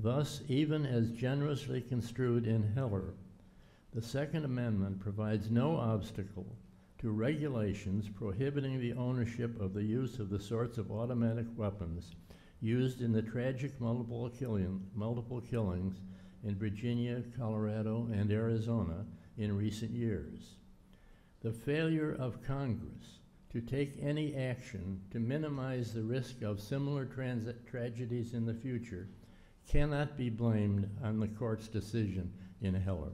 thus even as generously construed in Heller. The Second Amendment provides no obstacle to regulations prohibiting the ownership of the use of the sorts of automatic weapons used in the tragic multiple, killing, multiple killings in Virginia, Colorado, and Arizona in recent years. The failure of Congress to take any action to minimize the risk of similar transit tragedies in the future cannot be blamed on the court's decision in Heller.